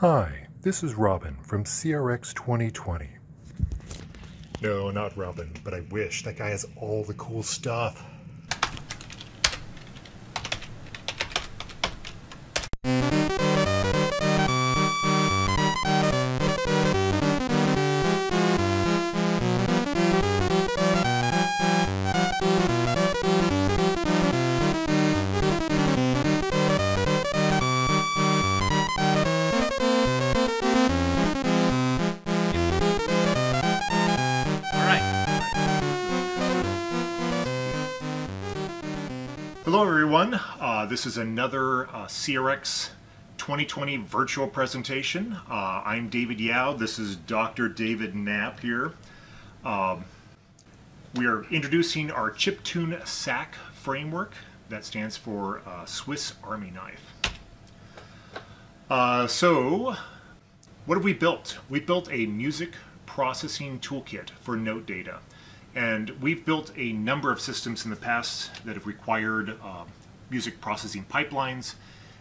Hi, this is Robin from CRX 2020. No, not Robin, but I wish. That guy has all the cool stuff. This is another uh, CRX 2020 virtual presentation. Uh, I'm David Youd. This is Dr. David Knapp here. Um, we are introducing our ChiptuneSAK framework. That stands for uh, Swiss Army Knife. Uh, so, what have we built? We built a music processing toolkit for note data. And we've built a number of systems in the past that have required um, music processing pipelines.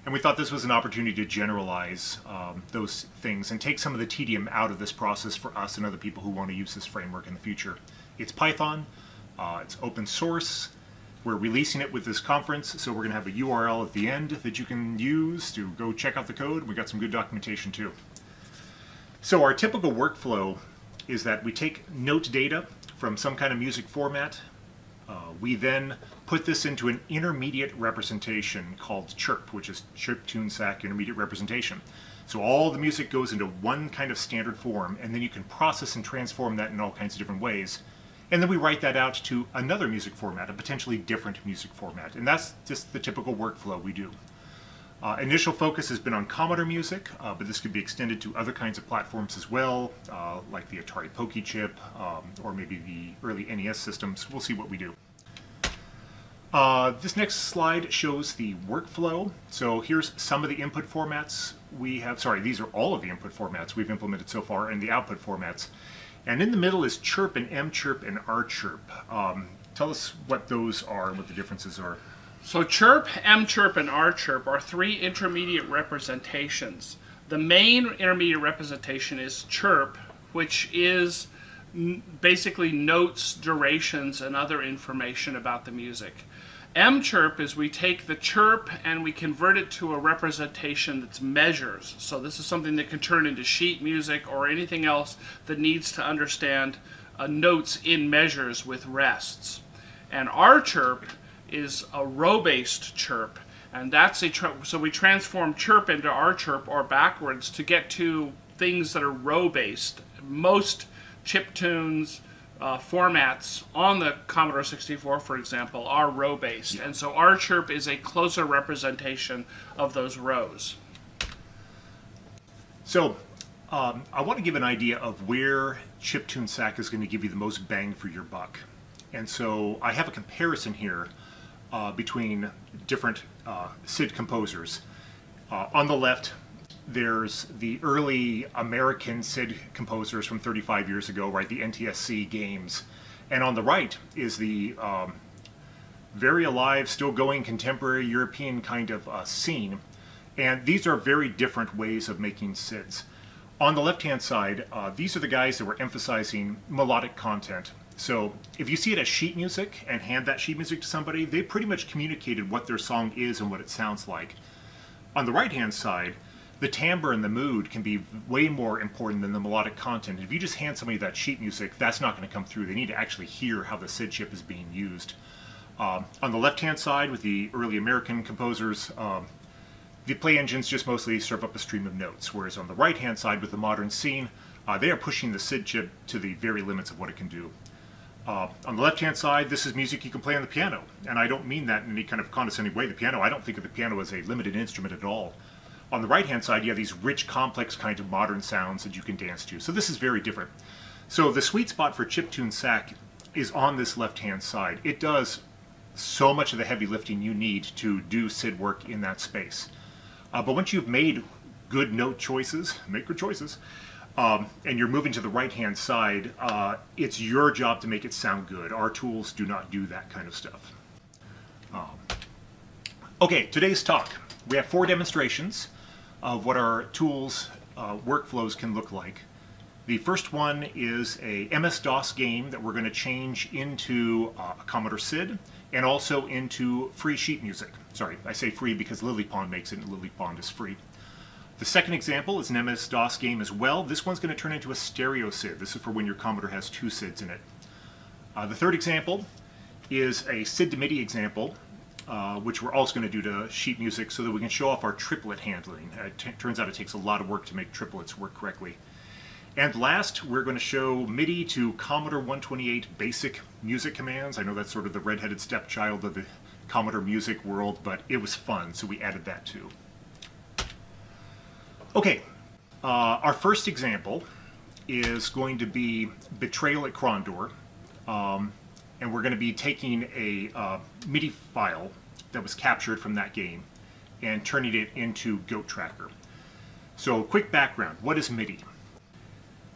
And we thought this was an opportunity to generalize um, those things and take some of the tedium out of this process for us and other people who want to use this framework in the future. It's Python, uh, it's open source, we're releasing it with this conference, so we're going to have a URL at the end that you can use to go check out the code. We got some good documentation too. So our typical workflow is that we take note data from some kind of music format. Uh, we then put this into an intermediate representation called chirp, which is ChiptuneSAK intermediate representation. So all the music goes into one kind of standard form, and then you can process and transform that in all kinds of different ways. And then we write that out to another music format, a potentially different music format. And that's just the typical workflow we do. Uh, initial focus has been on Commodore music, uh, but this could be extended to other kinds of platforms as well, uh, like the Atari POKEY chip, um, or maybe the early NES systems. We'll see what we do. Uh, this next slide shows the workflow. So here's some of the input formats we have. Sorry, these are all of the input formats we've implemented so far and the output formats. And in the middle is chirp and mchirp and rchirp. Um, tell us what those are and what the differences are. So chirp, mchirp, and rchirp are three intermediate representations. The main intermediate representation is chirp, which is basically notes, durations, and other information about the music. Mchirp is we take the chirp and we convert it to a representation that's measures. So this is something that can turn into sheet music or anything else that needs to understand uh, notes in measures with rests. And rchirp is a row-based chirp, and that's a so we transform chirp into rchirp or backwards to get to things that are row-based. Most chip tunes uh, formats on the Commodore 64, for example, are row-based, and so rchirp is a closer representation of those rows. So um, I want to give an idea of where ChiptuneSAK is going to give you the most bang for your buck. And so I have a comparison here uh, between different uh, SID composers. Uh, on the left, there's the early American SID composers from 35 years ago, right? The NTSC games. And on the right is the um, very alive, still going contemporary European kind of uh, scene. And these are very different ways of making SIDs. On the left-hand side, uh, these are the guys that were emphasizing melodic content. So if you see it as sheet music and hand that sheet music to somebody, they pretty much communicated what their song is and what it sounds like. On the right-hand side, the timbre and the mood can be way more important than the melodic content. If you just hand somebody that sheet music, that's not going to come through. They need to actually hear how the SID chip is being used. Um, on the left-hand side, with the early American composers, um, the play engines just mostly serve up a stream of notes, whereas on the right-hand side, with the modern scene, uh, they are pushing the SID chip to the very limits of what it can do. Uh, on the left-hand side, this is music you can play on the piano, and I don't mean that in any kind of condescending way. The piano, I don't think of the piano as a limited instrument at all. On the right-hand side, you have these rich, complex kinds of modern sounds that you can dance to. So this is very different. So the sweet spot for ChiptuneSAK is on this left-hand side. It does so much of the heavy lifting you need to do SID work in that space. Uh, but once you've made good note choices, make good choices, um, and you're moving to the right-hand side, uh, it's your job to make it sound good. Our tools do not do that kind of stuff. Um, okay, today's talk. We have four demonstrations of what our tools uh, workflows can look like. The first one is a MS-DOS game that we're going to change into uh, a Commodore SID and also into free sheet music. Sorry, I say free because LilyPond makes it and LilyPond is free. The second example is an MS-DOS game as well. This one's going to turn into a stereo SID. This is for when your Commodore has two SIDs in it. Uh, the third example is a SID to MIDI example, uh, which we're also going to do to sheet music so that we can show off our triplet handling. It turns out it takes a lot of work to make triplets work correctly. And last, we're going to show MIDI to Commodore 128 basic music commands. I know that's sort of the redheaded stepchild of the Commodore music world, but it was fun, so we added that too. Okay, uh, our first example is going to be Betrayal at Krondor. Um, and we're going to be taking a uh, MIDI file that was captured from that game and turning it into Goat Tracker. So quick background, what is MIDI?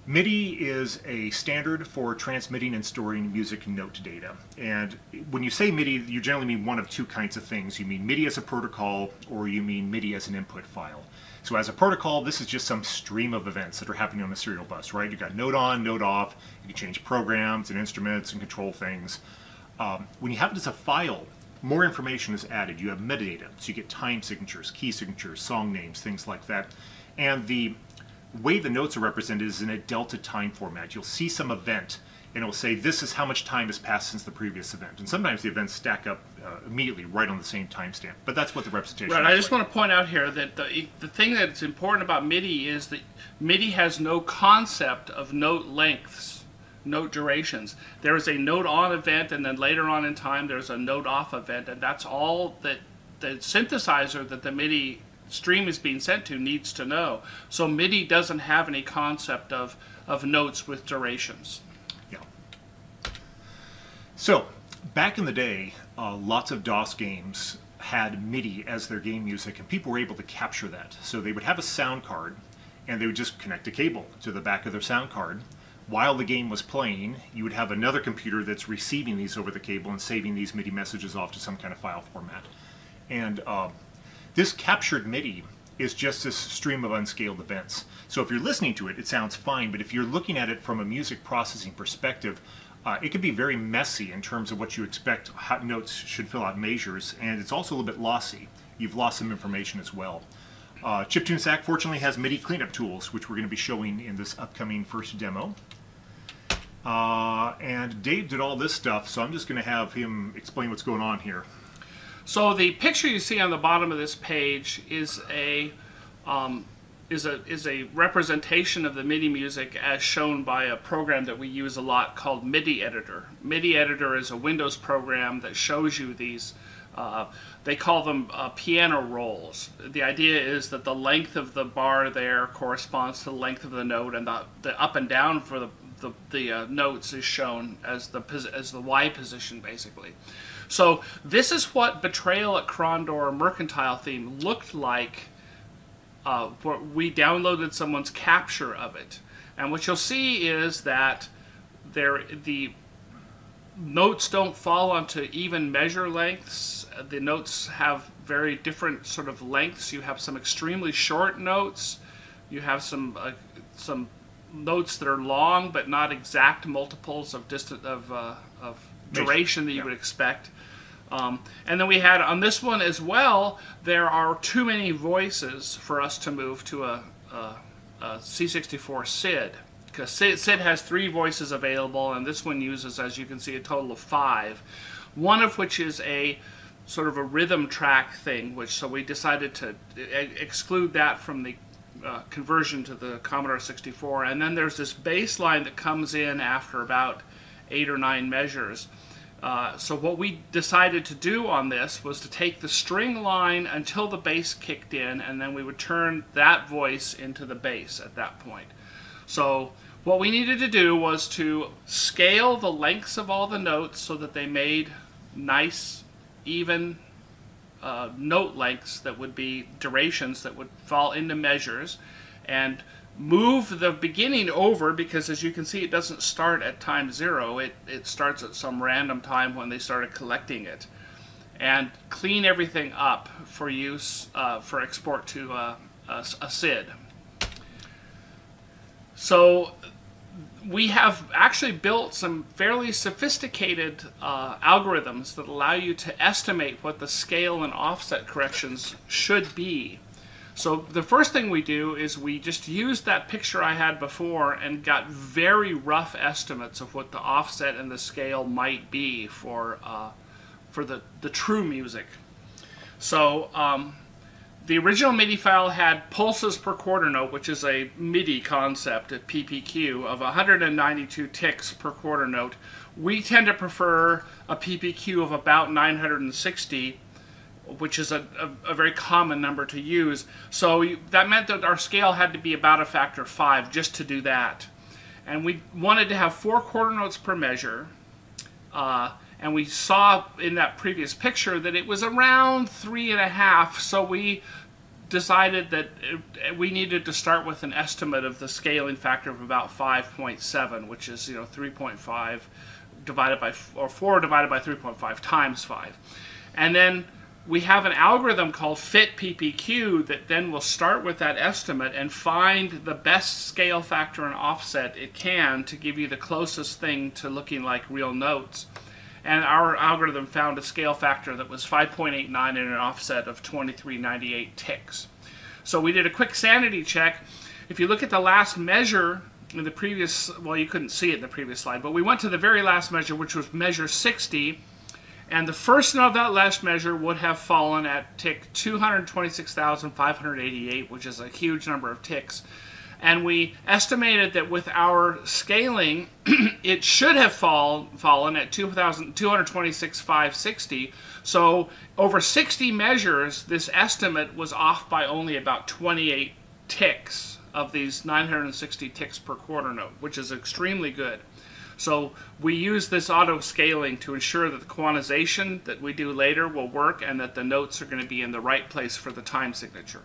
MIDI is a standard for transmitting and storing music note data. And when you say MIDI, you generally mean one of two kinds of things. You mean MIDI as a protocol, or you mean MIDI as an input file. So as a protocol, this is just some stream of events that are happening on the serial bus, right? You've got note on, note off, you can change programs and instruments and control things. Um, when you have it as a file, more information is added. You have metadata, so you get time signatures, key signatures, song names, things like that. And the way the notes are represented is in a delta time format. You'll see some event and it'll say this is how much time has passed since the previous event. And sometimes the events stack up uh, immediately right on the same timestamp. But that's what the representation Right, I just like. want to point out here that the, the thing that's important about MIDI is that MIDI has no concept of note lengths, note durations. There is a note on event and then later on in time there's a note off event and that's all that the synthesizer that the MIDI stream is being sent to needs to know. So MIDI doesn't have any concept of, of notes with durations. Yeah. So, back in the day, uh, lots of DOS games had MIDI as their game music, and people were able to capture that. So they would have a sound card, and they would just connect a cable to the back of their sound card. While the game was playing, you would have another computer that's receiving these over the cable and saving these MIDI messages off to some kind of file format. And uh, this captured MIDI is just this stream of unscaled events. So if you're listening to it, it sounds fine, but if you're looking at it from a music processing perspective, uh, it can be very messy in terms of what you expect how notes should fill out measures, and it's also a little bit lossy. You've lost some information as well. Uh, ChiptuneSAK fortunately has MIDI cleanup tools, which we're going to be showing in this upcoming first demo. Uh, and Dave did all this stuff, so I'm just going to have him explain what's going on here. So the picture you see on the bottom of this page is a um, is a is a representation of the MIDI music as shown by a program that we use a lot called MIDI Editor. MIDI Editor is a Windows program that shows you these. Uh, they call them uh, piano rolls. The idea is that the length of the bar there corresponds to the length of the note, and the, the up and down for the the, the uh, notes is shown as the as the Y position basically. So this is what Betrayal at Krondor Mercantile theme looked like. Uh, we downloaded someone's capture of it, and what you'll see is that there the notes don't fall onto even measure lengths. The notes have very different sort of lengths. You have some extremely short notes. You have some uh, some notes that are long but not exact multiples of distant of, uh, of duration that you yeah. would expect. Um, and then we had on this one as well, there are too many voices for us to move to a a, a C64 SID. Because SID, has three voices available, and this one uses, as you can see, a total of five. One of which is a sort of a rhythm track thing, which so we decided to exclude that from the uh, conversion to the Commodore 64. And then there's this bass line that comes in after about eight or nine measures. Uh, so what we decided to do on this was to take the string line until the bass kicked in and then we would turn that voice into the bass at that point. So what we needed to do was to scale the lengths of all the notes so that they made nice, even uh, note lengths that would be durations that would fall into measures and move the beginning over because as you can see it doesn't start at time zero it, it starts at some random time when they started collecting it and clean everything up for use uh, for export to uh, a, a, SID. So we have actually built some fairly sophisticated uh, algorithms that allow you to estimate what the scale and offset corrections should be. So the first thing we do is we just use that picture I had before and got very rough estimates of what the offset and the scale might be for uh, for the, the true music. So um, the original MIDI file had pulses per quarter note, which is a MIDI concept at PPQ of 192 ticks per quarter note. We tend to prefer a PPQ of about 960, which is a, a, a very common number to use. So that meant that our scale had to be about a factor of 5 just to do that. And we wanted to have four quarter notes per measure. Uh, and we saw in that previous picture that it was around three and a half so we decided that we needed to start with an estimate of the scaling factor of about 5.7 which is you know 3.5 divided by or 4 divided by 3.5 times 5 and then we have an algorithm called fit ppq that then will start with that estimate and find the best scale factor and offset it can to give you the closest thing to looking like real notes and our algorithm found a scale factor that was 5.89 and an offset of 2398 ticks. So we did a quick sanity check. If you look at the last measure in the previous, well, you couldn't see it in the previous slide, but we went to the very last measure, which was measure 60, and the first note of that last measure would have fallen at tick 226,588, which is a huge number of ticks and we estimated that with our scaling, it should have fall, fallen at 226,560. So over 60 measures, this estimate was off by only about 28 ticks of these 960 ticks per quarter note, which is extremely good. So we use this auto scaling to ensure that the quantization that we do later will work and that the notes are going to be in the right place for the time signature.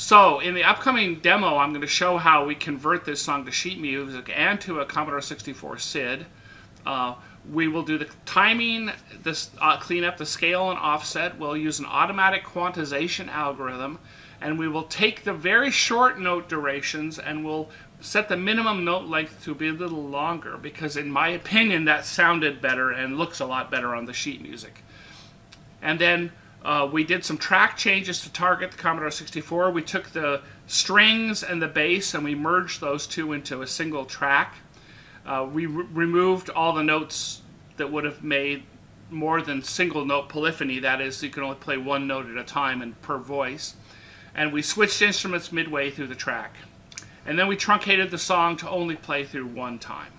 So in the upcoming demo, I'm going to show how we convert this song to sheet music and to a Commodore 64 SID. Uh, we will do the timing, this, uh, clean up the scale and offset. We'll use an automatic quantization algorithm, and we will take the very short note durations and we'll set the minimum note length to be a little longer because in my opinion that sounded better and looks a lot better on the sheet music. And then uh, we did some track changes to target the Commodore 64. We took the strings and the bass and we merged those two into a single track. Uh, we re removed all the notes that would have made more than single note polyphony, that is, you can only play one note at a time and per voice. And we switched instruments midway through the track. And then we truncated the song to only play through one time.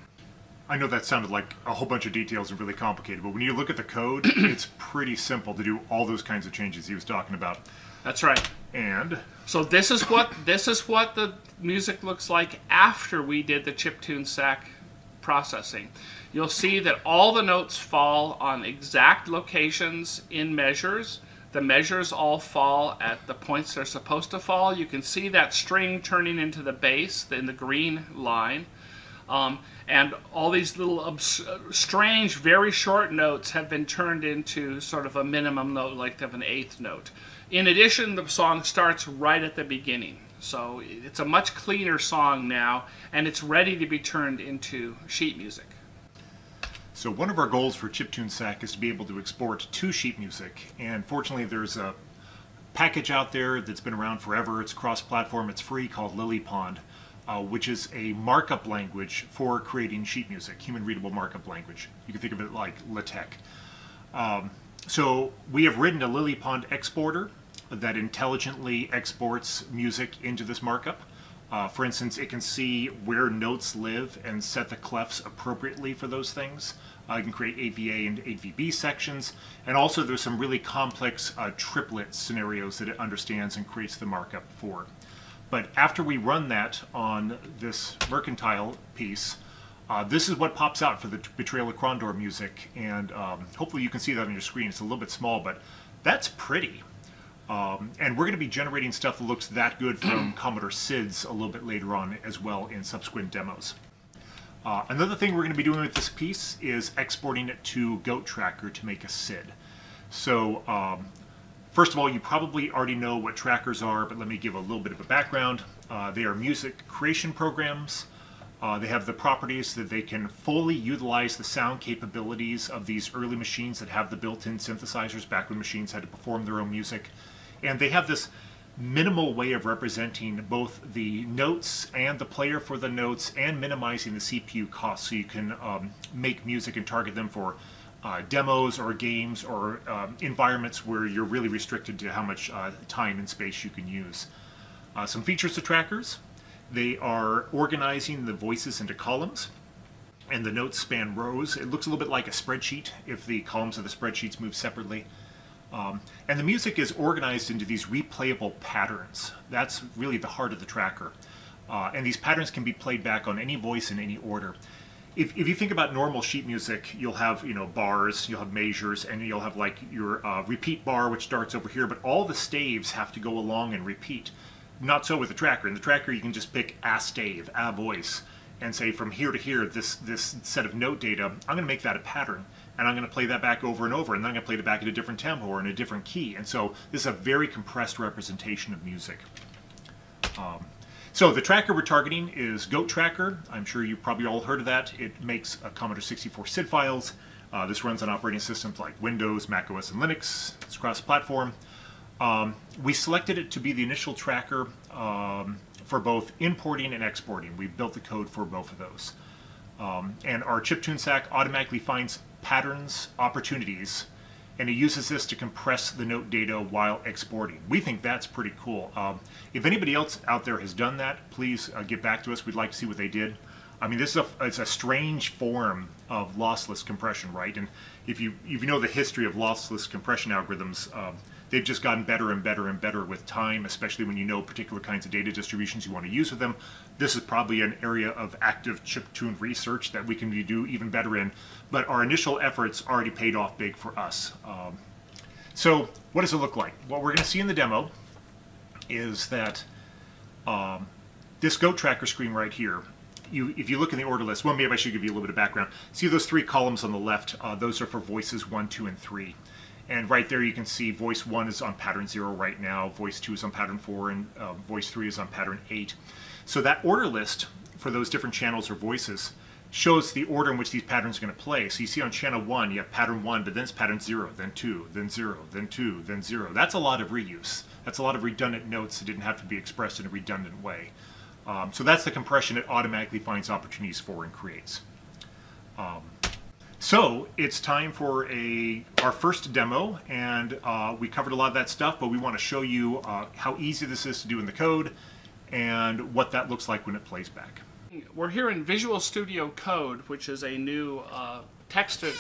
I know that sounded like a whole bunch of details and really complicated, but when you look at the code, it's pretty simple to do all those kinds of changes he was talking about. That's right. And so this is what this is what the music looks like after we did the ChiptuneSAK processing. You'll see that all the notes fall on exact locations in measures. The measures all fall at the points they're supposed to fall. You can see that string turning into the bass in the green line. Um, and all these little strange, very short notes have been turned into sort of a minimum note, like of an eighth note. In addition, the song starts right at the beginning. So it's a much cleaner song now, and it's ready to be turned into sheet music. So one of our goals for ChiptuneSAK is to be able to export to sheet music, and fortunately there's a package out there that's been around forever. It's cross-platform, it's free, called LilyPond uh, which is a markup language for creating sheet music, human readable markup language. You can think of it like LaTeX. Um, so we have written a LilyPond exporter that intelligently exports music into this markup. Uh, for instance, it can see where notes live and set the clefs appropriately for those things. Uh, it can create AVA and AVB sections, and also there's some really complex uh, triplet scenarios that it understands and creates the markup for. But after we run that on this mercantile piece, uh, this is what pops out for the Betrayal of Krondor music, and um, hopefully you can see that on your screen. It's a little bit small, but that's pretty. Um, and we're going to be generating stuff that looks that good from Commodore SIDS a little bit later on as well in subsequent demos. Uh, another thing we're going to be doing with this piece is exporting it to Goat Tracker to make a SID. So um, First of all, you probably already know what trackers are, but let me give a little bit of a background. Uh, they are music creation programs. Uh, they have the properties that they can fully utilize the sound capabilities of these early machines that have the built-in synthesizers back when machines had to perform their own music. And they have this minimal way of representing both the notes and the player for the notes and minimizing the CPU cost so you can um, make music and target them for uh, demos or games or um, environments where you're really restricted to how much uh, time and space you can use. Uh, some features to trackers. They are organizing the voices into columns and the notes span rows. It looks a little bit like a spreadsheet if the columns of the spreadsheets move separately. Um, and the music is organized into these replayable patterns. That's really the heart of the tracker. Uh, and these patterns can be played back on any voice in any order if, if you think about normal sheet music, you'll have you know bars, you'll have measures, and you'll have like your uh, repeat bar which starts over here. But all the staves have to go along and repeat. Not so with the tracker. In the tracker, you can just pick a stave, a voice, and say from here to here, this this set of note data, I'm going to make that a pattern, and I'm going to play that back over and over, and then I'm going to play it back at a different tempo or in a different key. And so this is a very compressed representation of music. Um, so the tracker we're targeting is Goat Tracker. I'm sure you probably all heard of that. It makes a Commodore 64 SID files. Uh, this runs on operating systems like Windows, Mac OS, and Linux. It's cross-platform. Um, we selected it to be the initial tracker um, for both importing and exporting. We built the code for both of those. Um, and our ChiptuneSAK automatically finds patterns, opportunities, and it uses this to compress the note data while exporting. We think that's pretty cool. Um, if anybody else out there has done that, please uh, get back to us. We'd like to see what they did. I mean, this is a, it's a strange form of lossless compression, right? And if you if you know the history of lossless compression algorithms, um, they've just gotten better and better and better with time, especially when you know particular kinds of data distributions you want to use with them. This is probably an area of active chiptune research that we can do even better in, but our initial efforts already paid off big for us. Um, so what does it look like? What we're going to see in the demo is that um, this Goat Tracker screen right here, you, if you look in the order list, well, maybe I should give you a little bit of background. See those three columns on the left? Uh, those are for voices one, two, and three. And right there you can see voice 1 is on pattern 0 right now, voice 2 is on pattern 4, and uh, voice 3 is on pattern 8. So that order list for those different channels or voices shows the order in which these patterns are going to play. So you see on channel 1, you have pattern 1, but then it's pattern 0, then 2, then 0, then 2, then 0. That's a lot of reuse. That's a lot of redundant notes that didn't have to be expressed in a redundant way. Um, so that's the compression it automatically finds opportunities for and creates. Um, so it's time for a our first demo, and uh, we covered a lot of that stuff, but we want to show you uh, how easy this is to do in the code and what that looks like when it plays back. We're here in Visual Studio Code, which is a new uh, text uh,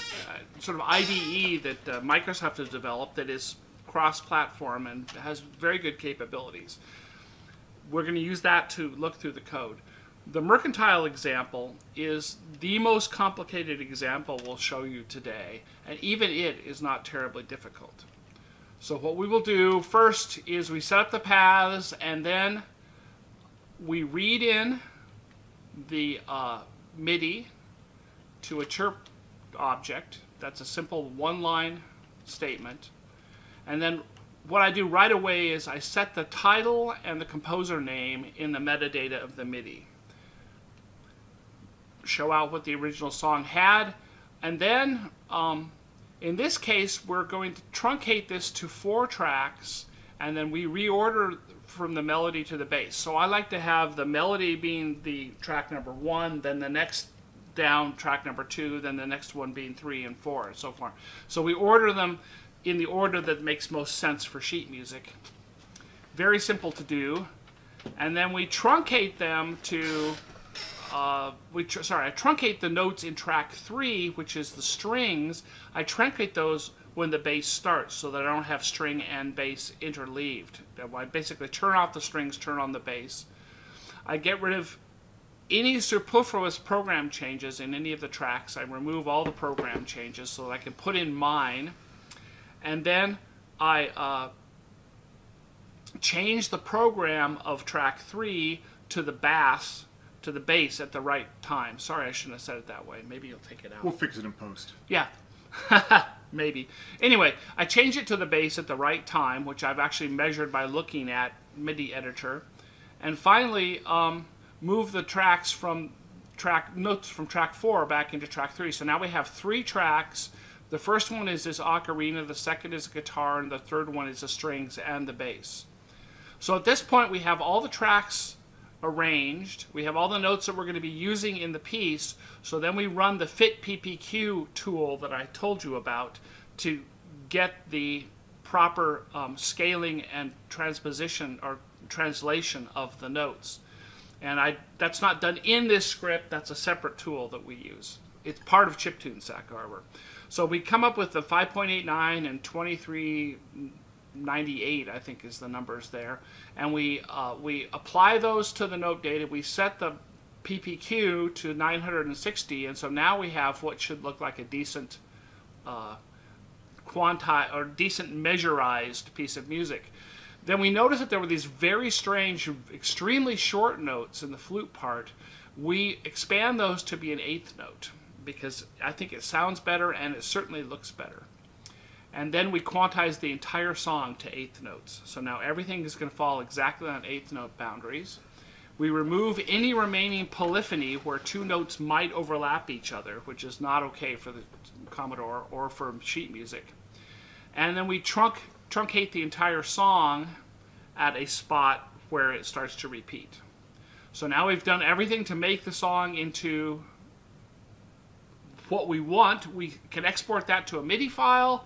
sort of IDE that uh, Microsoft has developed that is cross-platform and has very good capabilities. We're going to use that to look through the code. The mercantile example is the most complicated example we'll show you today, and even it is not terribly difficult. So what we will do first is we set up the paths, and then we read in the uh, MIDI to a chirp object. That's a simple one-line statement. And then what I do right away is I set the title and the composer name in the metadata of the MIDI show out what the original song had. And then, um, in this case, we're going to truncate this to four tracks, and then we reorder from the melody to the bass. So I like to have the melody being the track number one, then the next down track number two, then the next one being three and four, and so forth. So we order them in the order that makes most sense for sheet music. Very simple to do. And then we truncate them to uh, we sorry, I truncate the notes in track three, which is the strings. I truncate those when the bass starts so that I don't have string and bass interleaved. I basically turn off the strings, turn on the bass. I get rid of any superfluous program changes in any of the tracks. I remove all the program changes so that I can put in mine. And then I uh, change the program of track three to the bass to the bass at the right time. Sorry, I shouldn't have said it that way. Maybe you'll take it out. We'll fix it in post. Yeah. maybe. Anyway, I changed it to the bass at the right time, which I've actually measured by looking at MIDI editor, and finally um, move the tracks from track notes from track four back into track three. So now we have three tracks. The first one is this ocarina, the second is a guitar, and the third one is the strings and the bass. So at this point, we have all the tracks arranged. We have all the notes that we're going to be using in the piece. So then we run the Fit PPQ tool that I told you about to get the proper um, scaling and transposition or translation of the notes. And I that's not done in this script. That's a separate tool that we use. It's part of ChiptuneSAK Harbor. So we come up with the 5.89 and 2398, I think is the numbers there, and we uh, we apply those to the note data. We set the PPQ to 960, and so now we have what should look like a decent uh, quanti or decent measurized piece of music. Then we noticed that there were these very strange, extremely short notes in the flute part. We expand those to be an eighth note because I think it sounds better and it certainly looks better. And then we quantize the entire song to eighth notes. So now everything is going to fall exactly on eighth note boundaries. We remove any remaining polyphony where two notes might overlap each other, which is not okay for the Commodore or for sheet music. And then we trunk, truncate the entire song at a spot where it starts to repeat. So now we've done everything to make the song into what we want. We can export that to a MIDI file,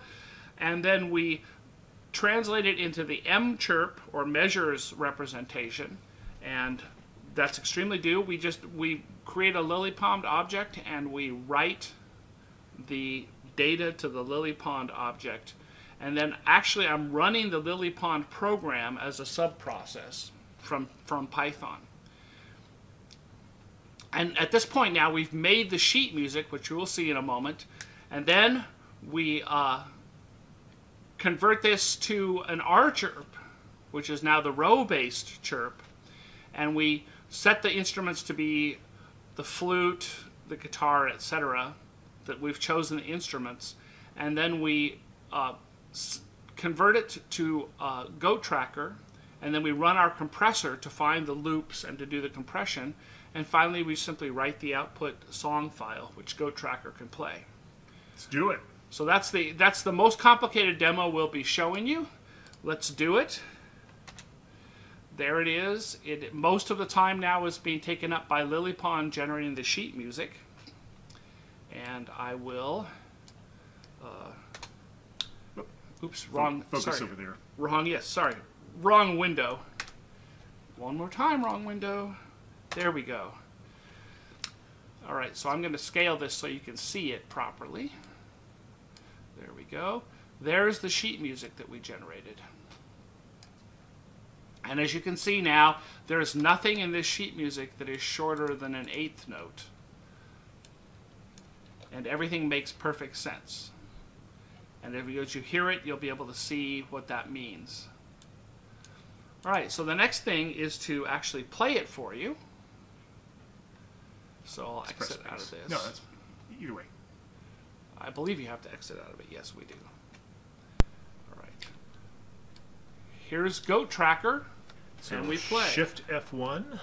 and then we translate it into the M chirp or measures representation, and that's extremely do. We just we create a LilyPond object and we write the data to the LilyPond object. And then actually I'm running the LilyPond program as a sub process from from Python. And at this point now we've made the sheet music which you will see in a moment. And then we uh, convert this to an R chirp which is now the row based chirp and we set the instruments to be the flute, the guitar, etc. That we've chosen the instruments, and then we uh, convert it to uh, Goat Tracker, and then we run our compressor to find the loops and to do the compression, and finally we simply write the output song file, which Goat Tracker can play. Let's do it. So that's the that's the most complicated demo we'll be showing you. Let's do it. There it is. It most of the time now is being taken up by LilyPond generating the sheet music. And I will. Uh, oops, wrong. Focus sorry. over there. Wrong. Yes, sorry. Wrong window. One more time, wrong window. There we go. All right, so I'm going to scale this so you can see it properly. There we go. There's the sheet music that we generated. And as you can see now, there's nothing in this sheet music that is shorter than an eighth note. And everything makes perfect sense. And as you hear it, you'll be able to see what that means. All right, so the next thing is to actually play it for you. So I'll exit out of this. No, that's either way. I believe you have to exit out of it. Yes, we do. All right. Here's Goat Tracker, So and we play. Shift F1.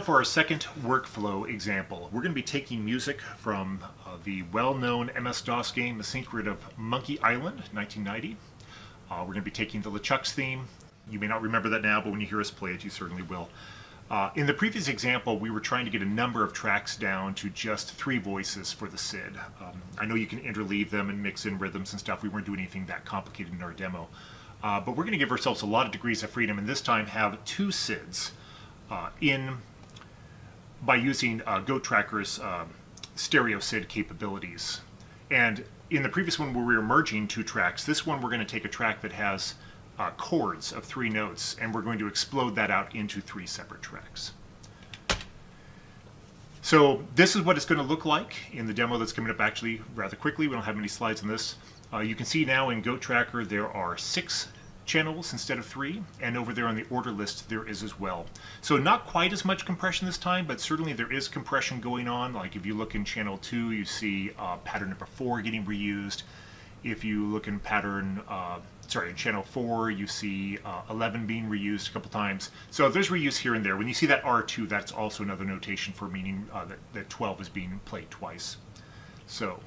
Now for our second workflow example, we're going to be taking music from uh, the well-known MS-DOS game, The Secret of Monkey Island, 1990. Uh, we're going to be taking the LeChuck's theme. You may not remember that now, but when you hear us play it, you certainly will. Uh, in the previous example, we were trying to get a number of tracks down to just three voices for the SID. Um, I know you can interleave them and mix in rhythms and stuff. We weren't doing anything that complicated in our demo. Uh, but we're going to give ourselves a lot of degrees of freedom and this time have two SIDs uh, in by using uh, Goat Tracker's uh, stereo SID capabilities. And in the previous one where we were merging two tracks, this one we're going to take a track that has uh, chords of three notes, and we're going to explode that out into three separate tracks. So this is what it's going to look like in the demo that's coming up actually rather quickly. We don't have many slides on this. Uh, you can see now in Goat Tracker there are six channels instead of three, and over there on the order list there is as well. So not quite as much compression this time, but certainly there is compression going on. Like if you look in channel two, you see uh, pattern number four getting reused. If you look in pattern uh, sorry, in channel 4 you see uh, 11 being reused a couple times. So there's reuse here and there. When you see that R2, that's also another notation for meaning uh, that, that 12 is being played twice. So,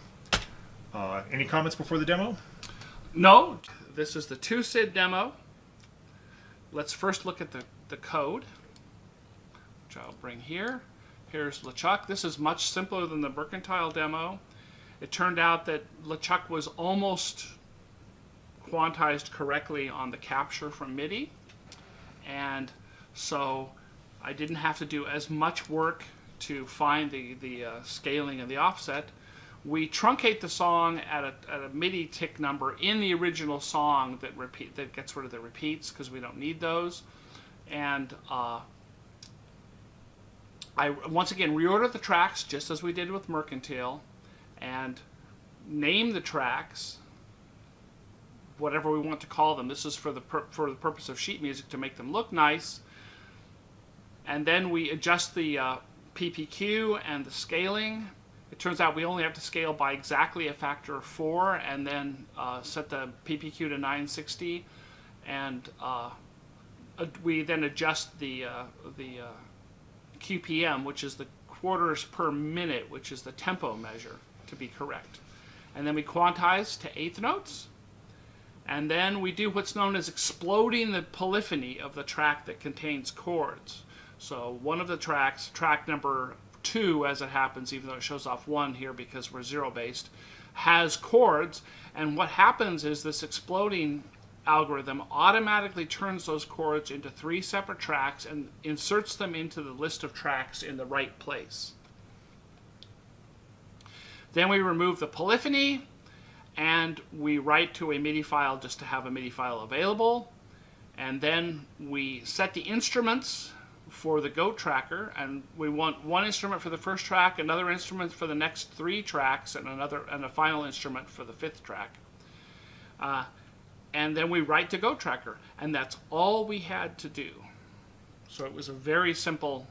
uh, any comments before the demo? No, this is the 2SID demo. Let's first look at the, the code, which I'll bring here. Here's LeChuck. This is much simpler than the Mercantile demo. It turned out that LeChuck was almost quantized correctly on the capture from MIDI. And so I didn't have to do as much work to find the, the uh, scaling and the offset. We truncate the song at a, at a MIDI tick number in the original song that repeat that gets rid of the repeats because we don't need those. And uh, I once again reorder the tracks just as we did with Mercantile and name the tracks whatever we want to call them. This is for the for the purpose of sheet music to make them look nice. And then we adjust the uh, PPQ and the scaling. It turns out we only have to scale by exactly a factor of four, and then uh, set the PPQ to 960, and uh, we then adjust the uh, the uh, QPM, which is the quarters per minute, which is the tempo measure, to be correct. And then we quantize to eighth notes and then we do what's known as exploding the polyphony of the track that contains chords. So one of the tracks, track number two as it happens, even though it shows off one here because we're zero based, has chords. And what happens is this exploding algorithm automatically turns those chords into three separate tracks and inserts them into the list of tracks in the right place. Then we remove the polyphony and we write to a MIDI file just to have a MIDI file available. And then we set the instruments for the goat tracker, and we want one instrument for the first track, another instrument for the next three tracks, and another and a final instrument for the fifth track. Uh, and then we write to goat tracker, and that's all we had to do. So it was a very simple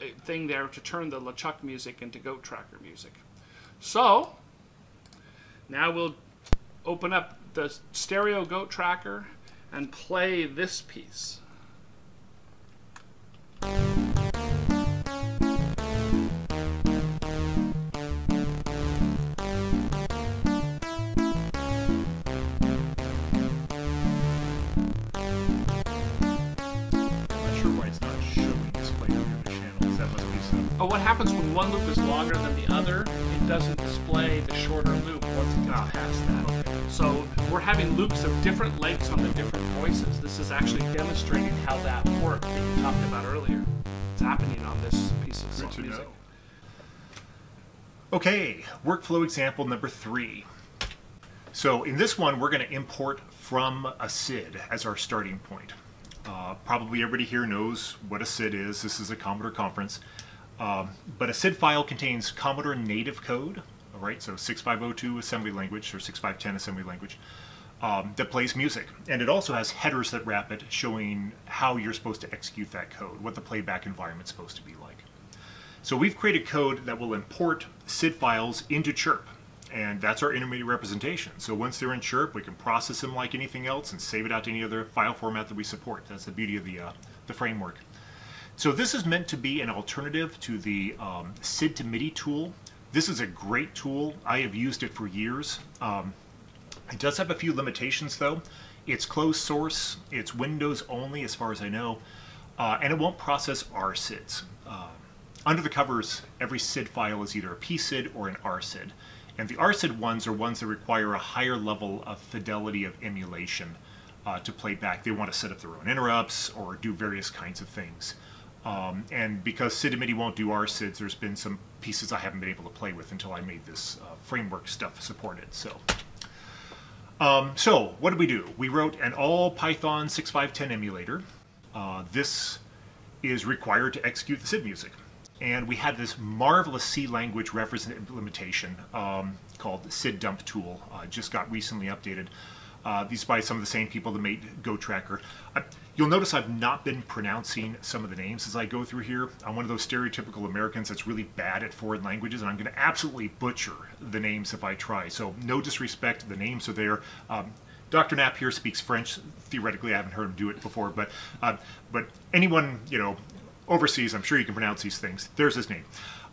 uh, thing there to turn the LeChuck music into goat tracker music. So now we'll open up the stereo goat tracker and play this piece. Oh, what happens when one loop is longer than the other? It doesn't display the shorter loop once it gets past that. So we're having loops of different lengths on the different voices. This is actually demonstrating how that worked that you talked about earlier. It's happening on this piece of song music. Know. Okay, workflow example number three. So in this one, we're going to import from a SID as our starting point. Uh, probably everybody here knows what a SID is. This is a Commodore conference. Um, but a SID file contains Commodore native code, all right, so 6502 assembly language or 6510 assembly language um, that plays music. And it also has headers that wrap it showing how you're supposed to execute that code, what the playback environment's supposed to be like. So we've created code that will import SID files into Chirp, and that's our intermediate representation. So once they're in Chirp, we can process them like anything else and save it out to any other file format that we support. That's the beauty of the, uh, the framework. So this is meant to be an alternative to the um, SID to MIDI tool. This is a great tool. I have used it for years. Um, it does have a few limitations though. It's closed source, it's Windows only as far as I know, uh, and it won't process RSIDs. Uh, under the covers, every SID file is either a PSID or an RSID. And the RSID ones are ones that require a higher level of fidelity of emulation uh, to play back. They want to set up their own interrupts or do various kinds of things. Um, and because SID MIDI won't do RSIDs, there's been some pieces I haven't been able to play with until I made this uh, framework stuff supported. So, um, so what did we do? We wrote an all Python 6510 emulator. Uh, this is required to execute the SID music and we had this marvelous C language reference implementation um, called SID dump tool. Uh, just got recently updated. Uh, these by some of the same people that made GoatTracker. You'll notice I've not been pronouncing some of the names as I go through here. I'm one of those stereotypical Americans that's really bad at foreign languages, and I'm going to absolutely butcher the names if I try. So no disrespect, the names are there. Um, Dr. Knapp here speaks French. Theoretically, I haven't heard him do it before, but uh, but anyone you know overseas, I'm sure you can pronounce these things. There's his name.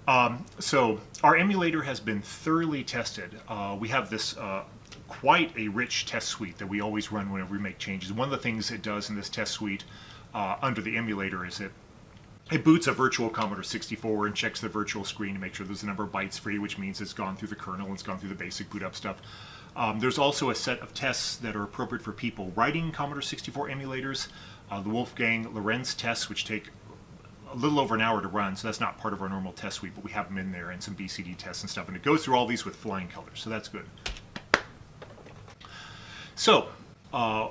Um, so our emulator has been thoroughly tested. Uh, we have this uh, quite a rich test suite that we always run whenever we make changes. One of the things it does in this test suite uh, under the emulator is it it boots a virtual Commodore 64 and checks the virtual screen to make sure there's a number of bytes free, which means it's gone through the KERNAL and it's gone through the basic boot up stuff. Um, there's also a set of tests that are appropriate for people writing Commodore 64 emulators. Uh, the Wolfgang Lorenz tests, which take a little over an hour to run, so that's not part of our normal test suite, but we have them in there and some BCD tests and stuff. And it goes through all these with flying colors, so that's good. So, uh,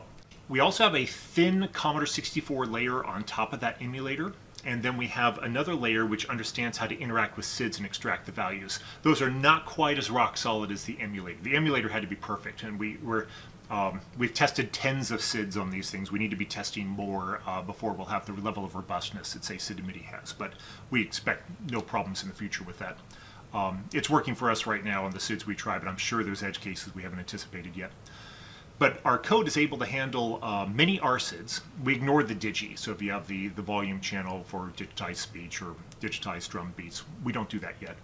we also have a thin Commodore 64 layer on top of that emulator, and then we have another layer which understands how to interact with SIDs and extract the values. Those are not quite as rock solid as the emulator. The emulator had to be perfect, and we were um, we've tested tens of SIDs on these things. We need to be testing more uh, before we'll have the level of robustness that, say, SID MIDI has. But we expect no problems in the future with that. Um, it's working for us right now on the SIDs we try, but I'm sure there's edge cases we haven't anticipated yet. But our code is able to handle uh, many RSIDs. We ignore the digi, so if you have the, the volume channel for digitized speech or digitized drum beats, we don't do that yet.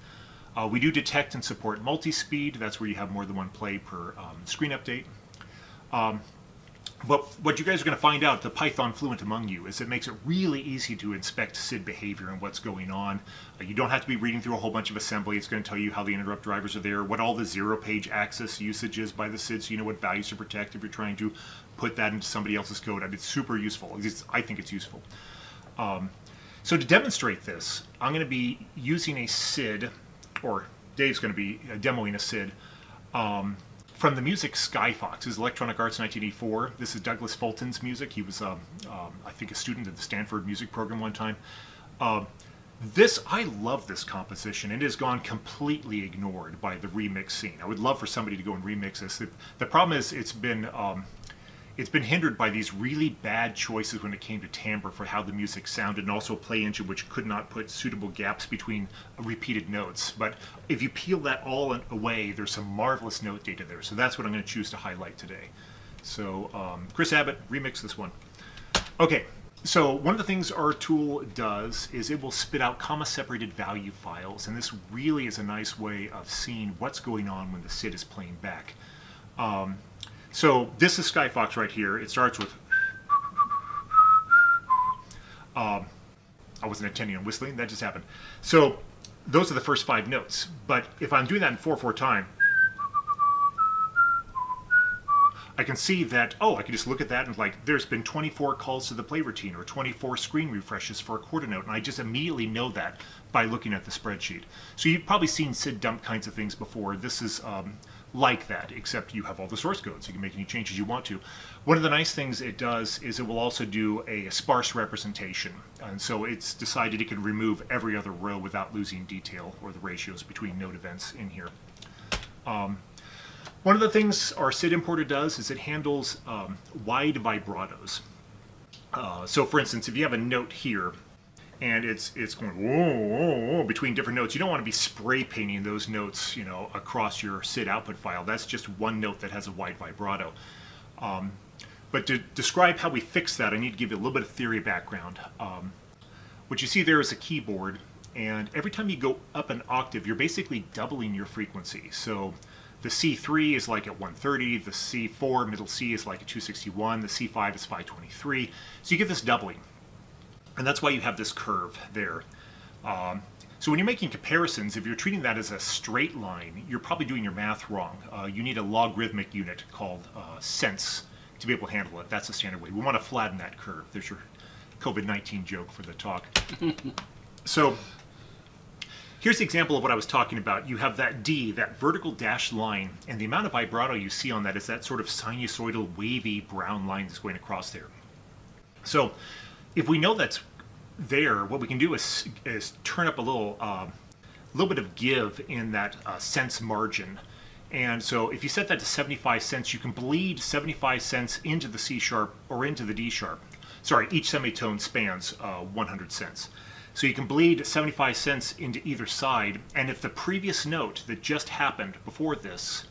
Uh, we do detect and support multi-speed. That's where you have more than one play per um, screen update. Um, but what you guys are going to find out, the Python fluent among you, is it makes it really easy to inspect SID behavior and what's going on. Uh, you don't have to be reading through a whole bunch of assembly. It's going to tell you how the interrupt drivers are there, what all the zero-page access usage is by the SID, so you know what values to protect if you're trying to put that into somebody else's code. it's super useful. It's, I think it's useful. Um, so to demonstrate this, I'm going to be using a SID, or Dave's going to be uh, demoing a SID, um, from the music Skyfox is Electronic Arts 1984. This is Douglas Fulton's music. He was, um, um, I think, a student at the Stanford music program one time. Uh, this, I love this composition. It has gone completely ignored by the remix scene. I would love for somebody to go and remix this. The, the problem is it's been um, it's been hindered by these really bad choices when it came to timbre for how the music sounded and also a play engine which could not put suitable gaps between repeated notes. But if you peel that all away, there's some marvelous note data there. So that's what I'm going to choose to highlight today. So um, Chris Abbott, remix this one. Okay, so one of the things our tool does is it will spit out comma-separated value files, and this really is a nice way of seeing what's going on when the SID is playing back. Um, so this is Skyfox right here. It starts with. Um, I wasn't intending on whistling. That just happened. So those are the first five notes. But if I'm doing that in 4-4 time, I can see that, oh, I can just look at that and like, there's been 24 calls to the play routine or 24 screen refreshes for a quarter note. And I just immediately know that by looking at the spreadsheet. So you've probably seen SID dump kinds of things before. This is um, like that, except you have all the source codes. You can make any changes you want to. One of the nice things it does is it will also do a sparse representation. And so it's decided it can remove every other row without losing detail or the ratios between node events in here. Um, one of the things our SID importer does is it handles um, wide vibratos. Uh, so for instance, if you have a note here, and it's it's going whoa, whoa, whoa, between different notes. You don't want to be spray painting those notes, you know, across your SID output file. That's just one note that has a wide vibrato. Um, but to describe how we fix that, I need to give you a little bit of theory background. Um, what you see there is a keyboard, and every time you go up an octave, you're basically doubling your frequency. So the C3 is like at 130, the C4 middle C is like at 261, the C5 is 523. So you get this doubling. And that's why you have this curve there. Um, so when you're making comparisons, if you're treating that as a straight line, you're probably doing your math wrong. Uh, you need a logarithmic unit called uh, cents to be able to handle it. That's the standard way. We want to flatten that curve. There's your COVID-19 joke for the talk. so here's the example of what I was talking about. You have that D, that vertical dashed line, and the amount of vibrato you see on that is that sort of sinusoidal, wavy brown line that's going across there. So if we know that's there, what we can do is, is turn up a little, uh, little bit of give in that uh, cents margin. And so if you set that to 75 cents, you can bleed 75 cents into the C sharp or into the D sharp. Sorry, each semitone spans uh, 100 cents. So you can bleed 75 cents into either side, and if the previous note that just happened before this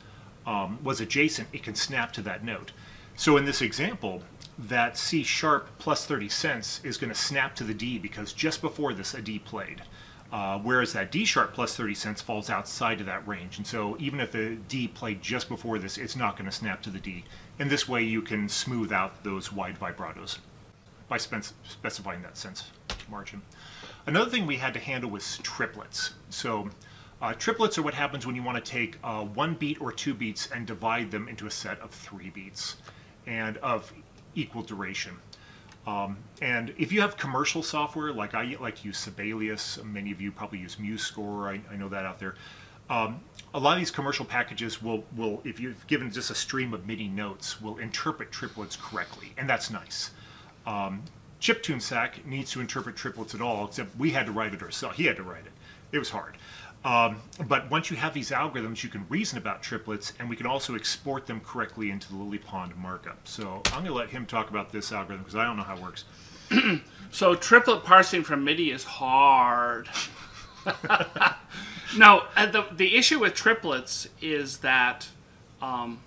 um, was adjacent, it can snap to that note. So in this example, that C sharp plus 30 cents is going to snap to the D because just before this a D played. Uh, whereas that D sharp plus 30 cents falls outside of that range. And so even if the D played just before this, it's not going to snap to the D. And this way, you can smooth out those wide vibratos by specifying that cents margin. Another thing we had to handle was triplets. So uh, triplets are what happens when you want to take uh, one beat or two beats and divide them into a set of three beats and of equal duration. Um, and if you have commercial software, like I like to use Sibelius, many of you probably use MuseScore, I, I know that out there. Um, a lot of these commercial packages will, will, if you've given just a stream of MIDI notes, will interpret triplets correctly, and that's nice. Um, ChiptuneSAK needs to interpret triplets at all, except we had to write it ourselves. He had to write it. It was hard. Um, but once you have these algorithms, you can reason about triplets, and we can also export them correctly into the LilyPond markup. So I'm going to let him talk about this algorithm because I don't know how it works. so triplet parsing from MIDI is hard. no, the, the issue with triplets is that um,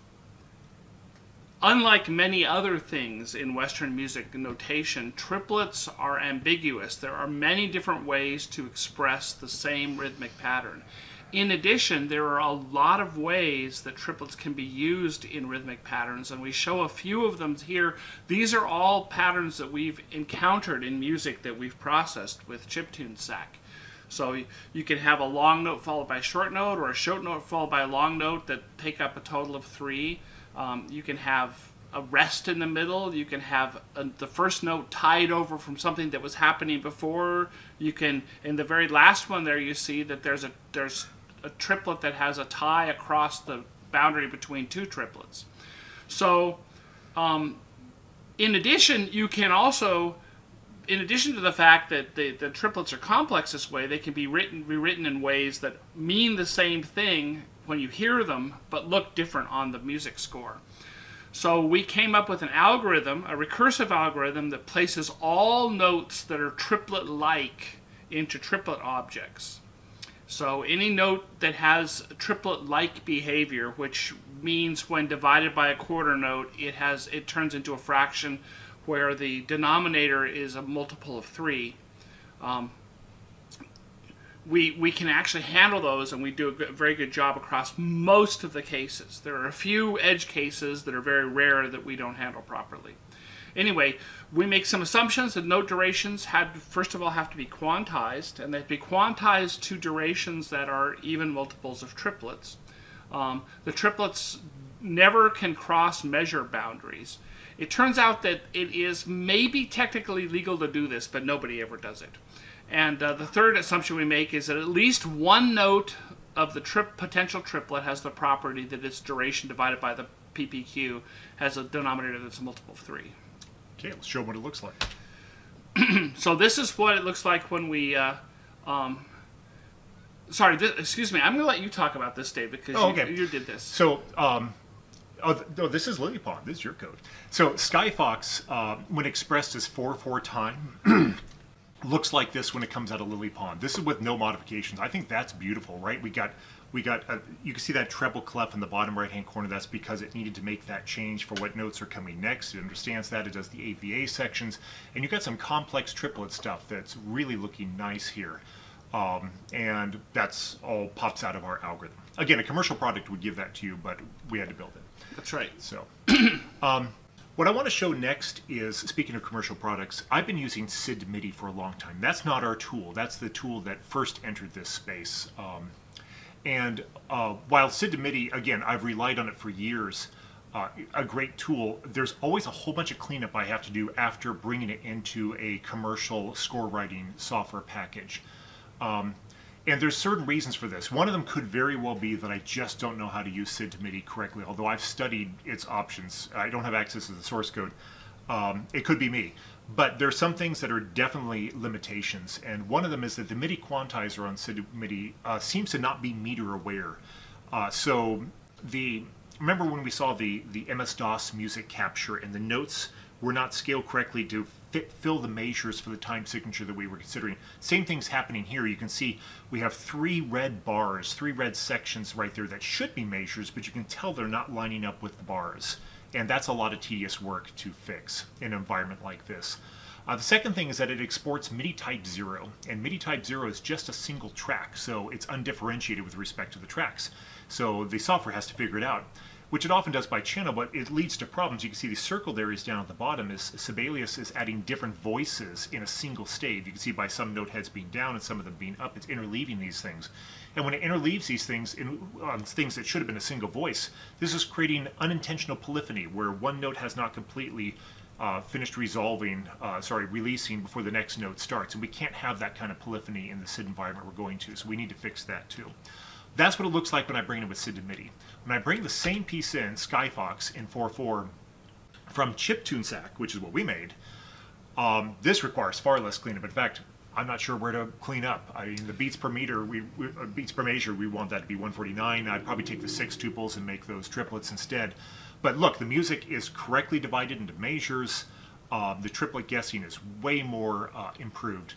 Unlike many other things in Western music notation, triplets are ambiguous. There are many different ways to express the same rhythmic pattern. In addition, there are a lot of ways that triplets can be used in rhythmic patterns, and we show a few of them here. These are all patterns that we've encountered in music that we've processed with ChiptuneSAK. So you can have a long note followed by a short note, or a short note followed by a long note that take up a total of three. Um, you can have a rest in the middle. You can have a, the first note tied over from something that was happening before. You can, in the very last one there, you see that there's a there's a triplet that has a tie across the boundary between two triplets. So, um, in addition, you can also, in addition to the fact that the, the triplets are complex this way, they can be written rewritten in ways that mean the same thing when you hear them, but look different on the music score. So we came up with an algorithm, a recursive algorithm that places all notes that are triplet-like into triplet objects. So any note that has triplet-like behavior, which means when divided by a quarter note, it has it turns into a fraction where the denominator is a multiple of three. Um, we, we can actually handle those and we do a very good job across most of the cases. There are a few edge cases that are very rare that we don't handle properly. Anyway, we make some assumptions that note durations had first of all have to be quantized and they'd be quantized to durations that are even multiples of triplets. Um, the triplets never can cross measure boundaries. It turns out that it is maybe technically legal to do this, but nobody ever does it. And uh, the third assumption we make is that at least one note of the trip potential triplet has the property that its duration divided by the PPQ has a denominator that's a multiple of 3. Okay, let's show what it looks like. so this is what it looks like when we... Uh, um, sorry, this, excuse me. I'm going to let you talk about this, Dave, because oh, okay. you, you, did this. So... Um, Oh, no, this is LilyPond. This is your code. So Skyfox, uh, when expressed as 4-4 time, looks like this when it comes out of LilyPond. This is with no modifications. I think that's beautiful, right? We got We got, a, you can see that treble clef in the bottom right hand corner. That's because it needed to make that change for what notes are coming next. It understands that. It does the AVA sections. And you got some complex triplet stuff that's really looking nice here. Um, and that's all pops out of our algorithm. Again, a commercial product would give that to you, but we had to build it. That's right. So, um, what I want to show next is, speaking of commercial products, I've been using SID MIDI for a long time. That's not our tool. That's the tool that first entered this space. Um, and uh, while SID MIDI, again, I've relied on it for years, uh, a great tool, there's always a whole bunch of cleanup I have to do after bringing it into a commercial score writing software package. Um, and there's certain reasons for this. One of them could very well be that I just don't know how to use SID to MIDI correctly, although I've studied its options. I don't have access to the source code. Um, it could be me. But there are some things that are definitely limitations, and one of them is that the MIDI quantizer on SID MIDI uh, seems to not be meter aware. Uh, so the remember when we saw the the MS-DOS music capture and the notes were not scaled correctly to fit, fill the measures for the time signature that we were considering. Same thing's happening here. You can see we have three red bars, three red sections right there that should be measures, but you can tell they're not lining up with the bars. And that's a lot of tedious work to fix in an environment like this. Uh, the second thing is that it exports MIDI type 0, and MIDI type 0 is just a single track, so it's undifferentiated with respect to the tracks. So the software has to figure it out which it often does by channel, but it leads to problems. You can see the circled areas down at the bottom is Sibelius is adding different voices in a single stave. You can see by some note heads being down and some of them being up, it's interleaving these things. And when it interleaves these things in um, things that should have been a single voice, this is creating unintentional polyphony where one note has not completely uh, finished resolving, uh, sorry, releasing before the next note starts. And we can't have that kind of polyphony in the SID environment we're going to, so we need to fix that too. That's what it looks like when I bring it with SID MIDI. When I bring the same piece in, Skyfox in 4.4, from ChiptuneSAK, which is what we made, um, this requires far less cleanup. In fact, I'm not sure where to clean up. I mean, the beats per meter, we, we uh, beats per measure, we want that to be 149. I'd probably take the six tuples and make those triplets instead. But look, the music is correctly divided into measures. Uh, the triplet guessing is way more uh, improved.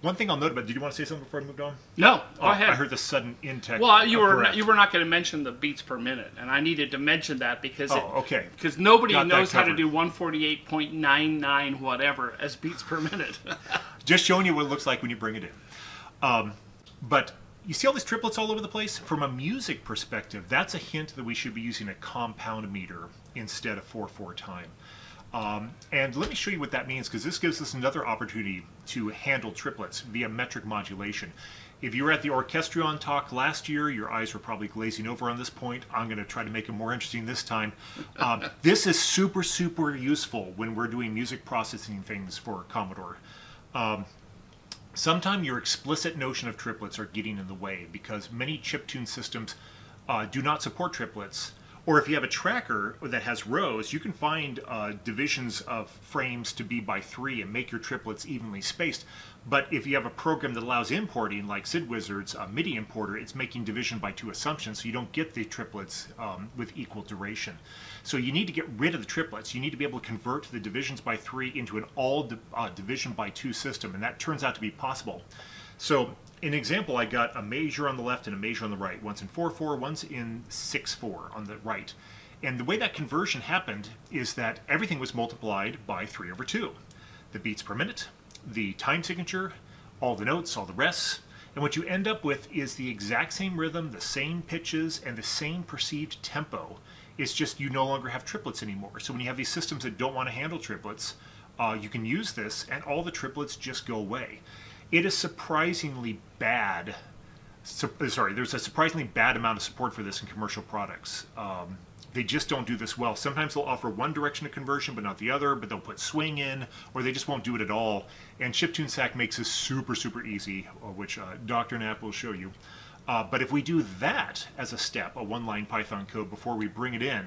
One thing I'll note about. Did you want to say something before I moved on? No, go Oh, ahead. I heard the sudden intake. well, you Oh, were correct. you were not going to mention the beats per minute, and I needed to mention that because it, Oh, okay. because nobody knows how to do 148.99 whatever as beats per minute. Just showing you what it looks like when you bring it in. Um, but you see all these triplets all over the place? From a music perspective, that's a hint that we should be using a compound meter instead of 4-4 time. Um, and let me show you what that means because this gives us another opportunity to handle triplets via metric modulation. If you were at the Orchestrion talk last year, your eyes were probably glazing over on this point. I'm going to try to make it more interesting this time. Um, this is super, super useful when we're doing music processing things for Commodore. Um, Sometime your explicit notion of triplets are getting in the way because many chiptune systems uh, do not support triplets. Or if you have a tracker that has rows, you can find uh, divisions of frames to be by three and make your triplets evenly spaced. But if you have a program that allows importing, like SID Wizard's uh, MIDI importer, it's making division by two assumptions, so you don't get the triplets um, with equal duration. So you need to get rid of the triplets. You need to be able to convert the divisions by three into an all di- uh, division by two system, and that turns out to be possible. So, in example, I got a major on the left and a major on the right. One's in 4 4, one's in 6 4 on the right. And the way that conversion happened is that everything was multiplied by 3 over 2. The beats per minute, the time signature, all the notes, all the rests. And what you end up with is the exact same rhythm, the same pitches, and the same perceived tempo. It's just you no longer have triplets anymore. So when you have these systems that don't want to handle triplets, uh, you can use this and all the triplets just go away. It is surprisingly bad. Sorry, there's a surprisingly bad amount of support for this in commercial products. Um, they just don't do this well. Sometimes they'll offer one direction of conversion but not the other, but they'll put swing in, or they just won't do it at all. And ChiptuneSAK makes this super, super easy, uh, which uh, Dr. Knapp will show you. Uh, but if we do that as a step, a one-line Python code before we bring it in,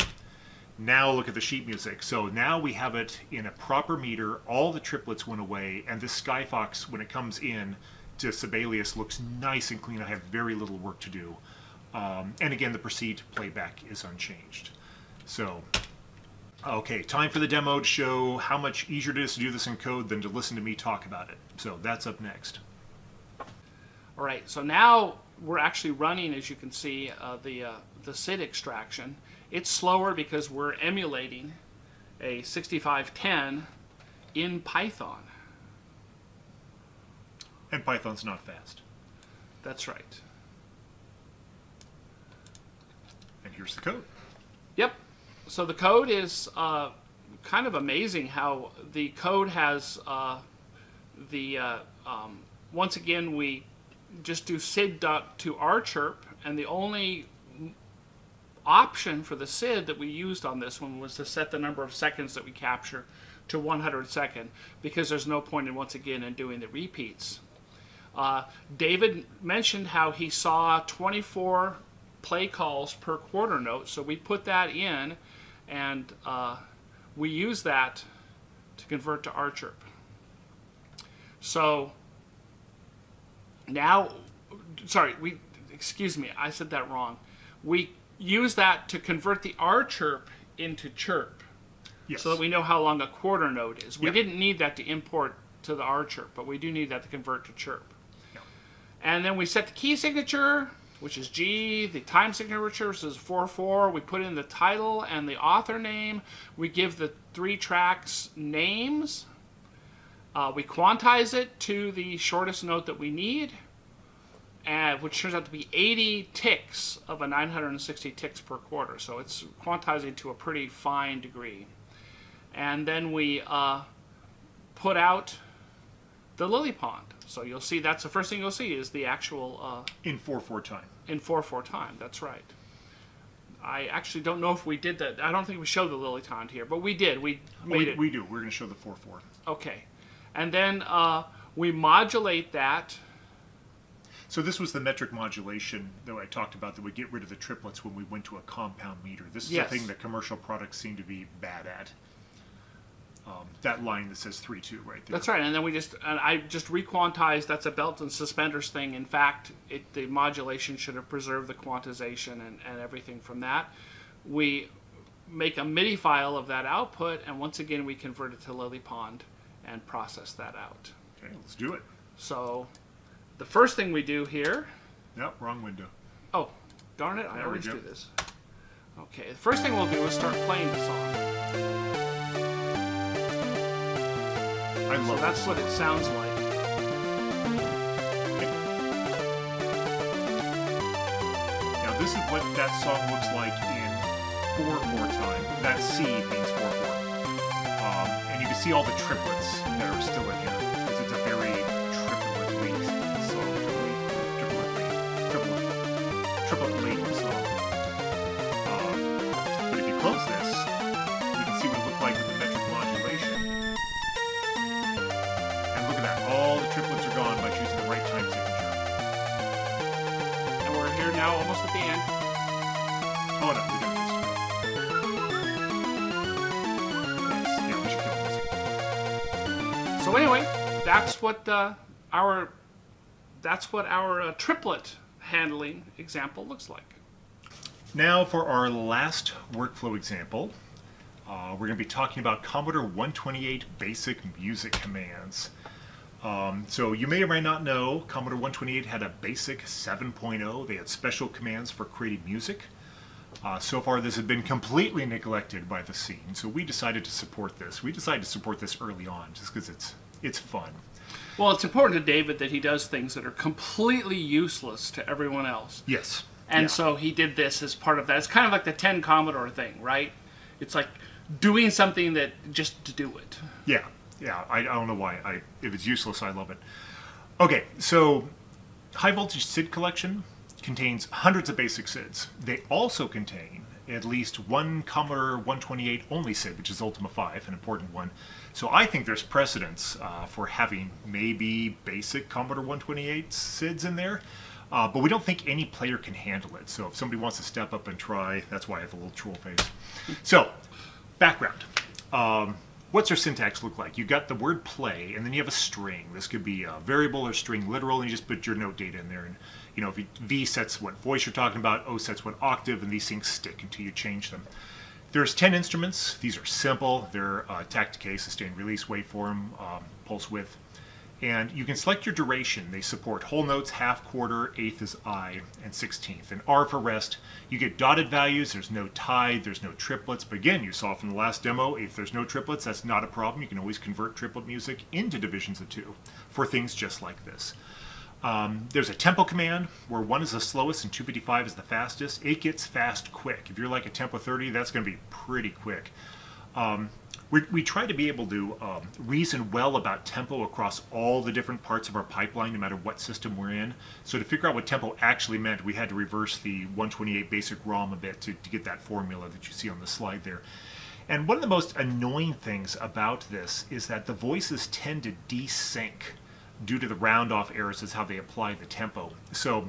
now look at the sheet music. So now we have it in a proper meter. All the triplets went away, and this Skyfox, when it comes in to Sibelius, looks nice and clean. I have very little work to do. Um, and again, the proceed playback is unchanged. So, okay, time for the demo to show how much easier it is to do this in code than to listen to me talk about it. So that's up next. All right, so now we're actually running, as you can see, uh, the uh, the SID extraction. It's slower because we're emulating a 6510 in Python. And Python's not fast. That's right. And here's the code. Yep. So the code is uh, kind of amazing how the code has uh, the uh, um, once again we just do SID dot to rchirp and the only option for the SID that we used on this one was to set the number of seconds that we capture to 100 second because there's no point in once again in doing the repeats. Uh, David mentioned how he saw 24 play calls per quarter note, so we put that in and uh, we use that to convert to rchirp. So now, sorry, we excuse me, I said that wrong. We use that to convert the rchirp into chirp Yes. so that we know how long a quarter note is. We Yep. didn't need that to import to the rchirp, but we do need that to convert to chirp. Yep. And then we set the key signature, which is G. The time signature which is 4-4. We put in the title and the author name. We give the three tracks names. Uh, we quantize it to the shortest note that we need, and which turns out to be 80 ticks of a 960 ticks per quarter. So it's quantizing to a pretty fine degree. And then we uh, put out the LilyPond. So you'll see that's the first thing you'll see is the actual uh, in 4-4 time. in 4-4 time. That's right. I actually don't know if we did that. I don't think we showed the LilyPond here, but we did. We made we, it. we do. We're going to show the 4-4. Okay. And then uh, we modulate that. So this was the metric modulation that I talked about that would get rid of the triplets when we went to a compound meter. This is Yes. a thing that commercial products seem to be bad at. Um, that line that says 3-2 right there. That's right. And then we just, and I just requantized, that's a belt and suspenders thing. In fact, it, the modulation should have preserved the quantization and, and everything from that. We make a MIDI file of that output, and once again, we convert it to LilyPond and process that out. Okay, let's do it. So the first thing we do here Yep, wrong window. Oh, darn it, I There always do this. Okay, the first thing we'll do is start playing the song. I So love that's what it sounds like. Now this is what that song looks like in 4-4 time. That C means 4-4. Um, and you can see all the triplets that are still in here. That's what uh, our that's what our uh, triplet handling example looks like. Now for our last workflow example, uh, we're going to be talking about Commodore 128 basic music commands. Um, so you may or may not know Commodore 128 had a basic 7.0. They had special commands for creating music. Uh, so far, this had been completely neglected by the scene, so we decided to support this. We decided to support this early on just because it's it's fun. Well, it's important to David that he does things that are completely useless to everyone else. Yes. And Yeah. so he did this as part of that. It's kind of like the 10 Commodore thing, right? It's like doing something that just to do it. Yeah, yeah. I, I don't know why. I if it's useless, I love it. Okay, so high voltage SID collection contains hundreds of basic SIDs. They also contain at least one Commodore 128 only SID, which is Ultima 5, an important one. So I think there's precedence uh, for having maybe basic Commodore 128 SIDs in there. Uh, but we don't think any player can handle it. So if somebody wants to step up and try, that's why I have a little troll face. So, background. Um, what's your syntax look like? You got the word play, and then you have a string. This could be a variable or string literal, and you just put your note data in there. And you know, V sets what voice you're talking about, O sets what octave, and these things stick until you change them. There's 10 instruments. These are simple. They're uh, attack decay, sustained release, waveform, um, pulse width. And you can select your duration. They support whole notes, half, quarter, eighth is I, and sixteenth. And R for rest. You get dotted values. There's no tied. There's no triplets. But again, you saw from the last demo, if there's no triplets, that's not a problem. You can always convert triplet music into divisions of two for things just like this. Um, there's a tempo command where one is the slowest and 255 is the fastest. It gets fast quick. If you're like a tempo 30, that's going to be pretty quick. Um, we, we try to be able to um, reason well about tempo across all the different parts of our pipeline, no matter what system we're in. So to figure out what tempo actually meant, we had to reverse the 128 basic ROM a bit to, to get that formula that you see on the slide there. And one of the most annoying things about this is that the voices tend to desync due to the round off errors is how they apply the tempo. So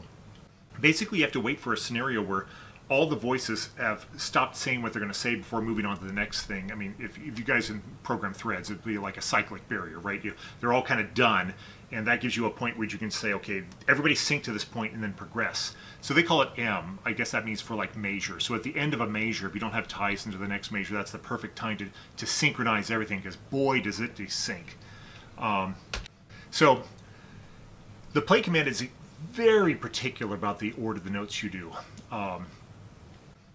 basically you have to wait for a scenario where all the voices have stopped saying what they're going to say before moving on to the next thing. I mean, if, if you guys in program threads, it'd be like a cyclic barrier, right? You, they're all kind of done, and that gives you a point where you can say, okay, everybody sync to this point and then progress. So they call it M. I guess that means for like measure. So at the end of a measure, if you don't have ties into the next measure, that's the perfect time to, to synchronize everything because boy, does it desync. Um, so the play command is very particular about the order of the notes you do. Um,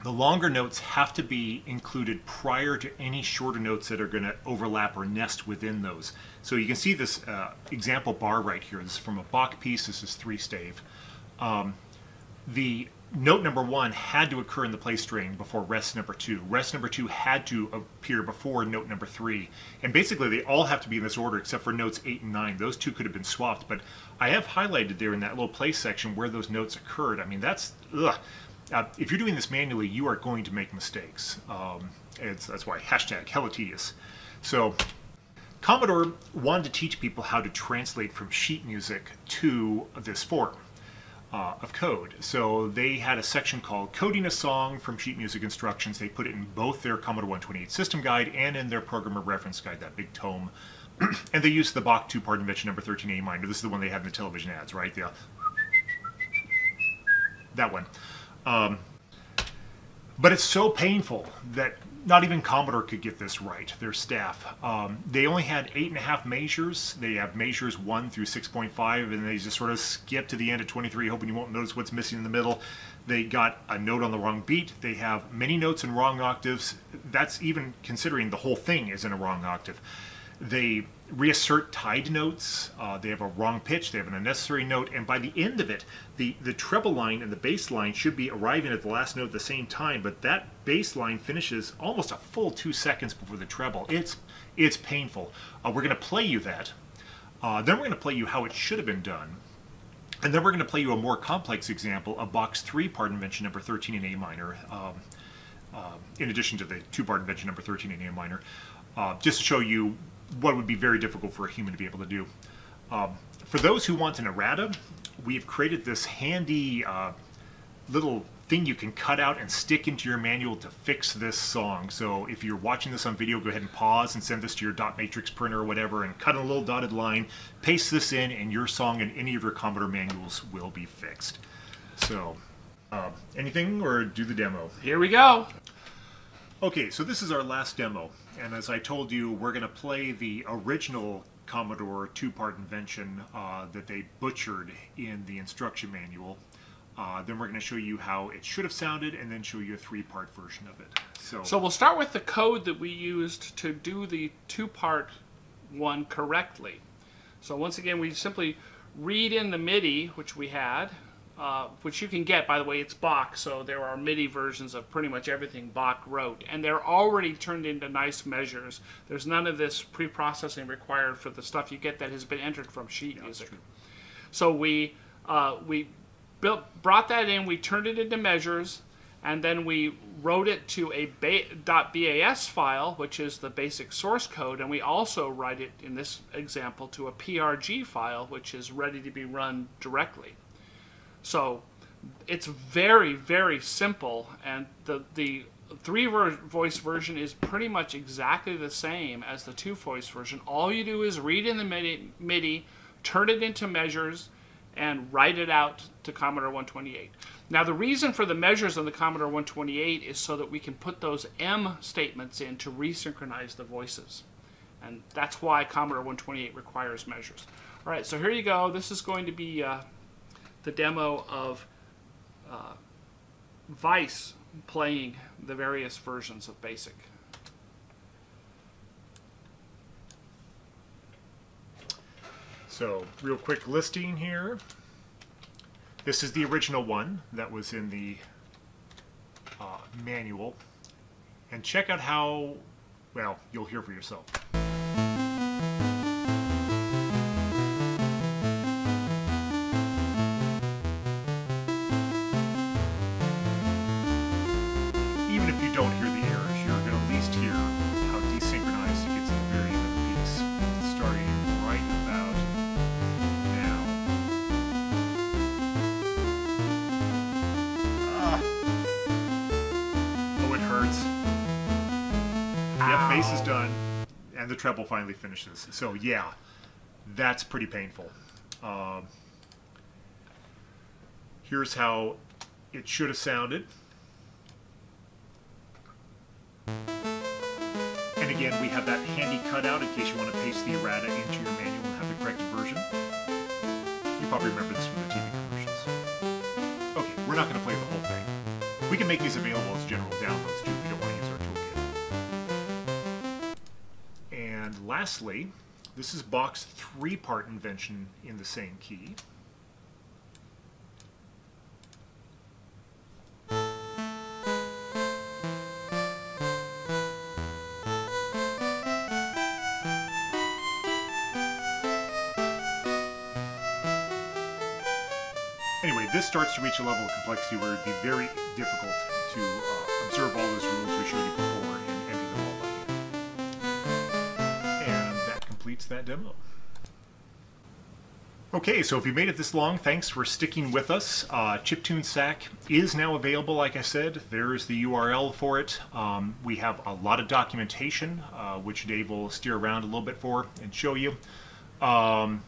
the longer notes have to be included prior to any shorter notes that are going to overlap or nest within those. So you can see this uh, example bar right here. This is from a Bach piece. This is three stave. Um, the note number one had to occur in the play string before rest number two. Rest number two had to appear before note number three. And basically they all have to be in this order except for notes eight and nine. Those two could have been swapped, but I have highlighted there in that little play section where those notes occurred. I mean, that's, ugh. Uh, if you're doing this manually, you are going to make mistakes. Um, that's why hashtag hella tedious. So Commodore wanted to teach people how to translate from sheet music to this form uh, of code. So they had a section called Coding a Song from Sheet Music Instructions. They put it in both their Commodore 128 system guide and in their programmer reference guide, that big tome. and they used the Bach two-part invention number 13A minor. This is the one they had in the television ads, right? The, that one. Um, but it's so painful that not even Commodore could get this right, their staff. Um, they only had eight and a half measures. They have measures one through 6.5, and they just sort of skip to the end of 23, hoping you won't notice what's missing in the middle. They got a note on the wrong beat. They have many notes in wrong octaves. That's even considering the whole thing is in a wrong octave. They reassert tied notes. Uh, they have a wrong pitch. They have an unnecessary note. And by the end of it, the, the treble line and the bass line should be arriving at the last note at the same time. But that bass line finishes almost a full two seconds before the treble. It's, it's painful. Uh, we're going to play you that. Uh, then we're going to play you how it should have been done. And then we're going to play you a more complex example of Bach's 3 part invention number 13 in A minor, um, uh, in addition to the two part invention number 13 in A minor, uh, just to show you what would be very difficult for a human to be able to do. Um, for those who want an errata, we've created this handy uh, little thing you can cut out and stick into your manual to fix this song. So if you're watching this on video, go ahead and pause and send this to your dot matrix printer or whatever and cut a little dotted line, paste this in, and your song in any of your Commodore manuals will be fixed. So, uh, anything or do the demo? Here we go. Okay, so this is our last demo. And as I told you, we're going to play the original Commodore two-part invention uh, that they butchered in the instruction manual. Uh, then we're going to show you how it should have sounded and then show you a three-part version of it. So, so we'll start with the code that we used to do the two-part one correctly. So once again, we simply read in the MIDI, which we had, uh, which you can get, by the way, it's Bach, so there are MIDI versions of pretty much everything Bach wrote, and they're already turned into nice measures. There's none of this pre-processing required for the stuff you get that has been entered from sheet yeah, music. So we uh, we built brought that in, we turned it into measures, and then we wrote it to a .bas file, which is the basic source code, and we also write it in this example to a PRG file, which is ready to be run directly. So it's very, very simple, and the, the three voice version is pretty much exactly the same as the two voice version. All you do is read in the MIDI, MIDI turn it into measures, and write it out to Commodore 128. Now the reason for the measures on the Commodore 128 is so that we can put those M statements in to resynchronize the voices. And that's why Commodore 128 requires measures. All right, so here you go. This is going to be uh, the demo of uh, Vice playing the various versions of BASIC. So, real quick listing here. This is the original one that was in the uh, manual. And check out how, well, you'll hear for yourself. Treble finally finishes. So yeah, that's pretty painful. Um, here's how it should have sounded. And again, we have that handy cutout in case you want to paste the errata into your manual and have the correct version. You probably remember this from the TV commercials. Okay, we're not going to play the whole thing. We can make these available as general downloads too lastly, this is Bach's three-part invention in the same key. Anyway, this starts to reach a level of complexity where it'd be very difficult to uh, observe all those rules we showed you before that demo. Okay, so if you made it this long, thanks for sticking with us. Uh, ChiptuneSAK is now available, like I said. There's the URL for it. Um, we have a lot of documentation, uh, which Dave will steer around a little bit for and show you. Um,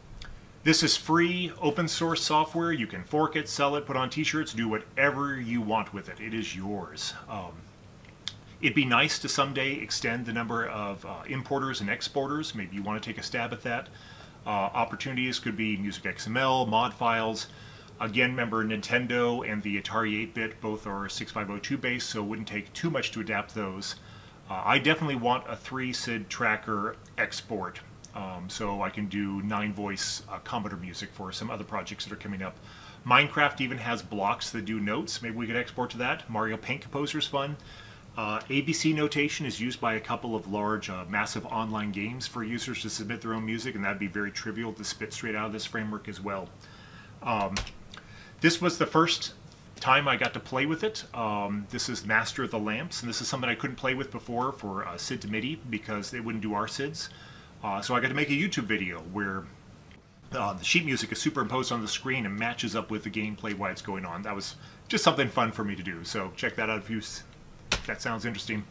this is free, open source software. You can fork it, sell it, put on t-shirts, do whatever you want with it. It is yours. Um, it'd be nice to someday extend the number of uh, importers and exporters. Maybe you want to take a stab at that. Uh, opportunities could be Music XML, mod files. Again, remember Nintendo and the Atari 8-bit both are 6502 based, so it wouldn't take too much to adapt those. Uh, I definitely want a 3-SID tracker export um, so I can do nine voice uh, Commodore music for some other projects that are coming up. Minecraft even has blocks that do notes. Maybe we could export to that. Mario Paint Composer is fun. Uh, ABC notation is used by a couple of large, uh, massive online games for users to submit their own music, and that'd be very trivial to spit straight out of this framework as well. Um, this was the first time I got to play with it. Um, this is Master of the Lamps, and this is something I couldn't play with before for uh, SID to MIDI because they wouldn't do RSIDs. Uh, so I got to make a YouTube video where uh, the sheet music is superimposed on the screen and matches up with the gameplay while it's going on. That was just something fun for me to do. So check that out if you that sounds interesting.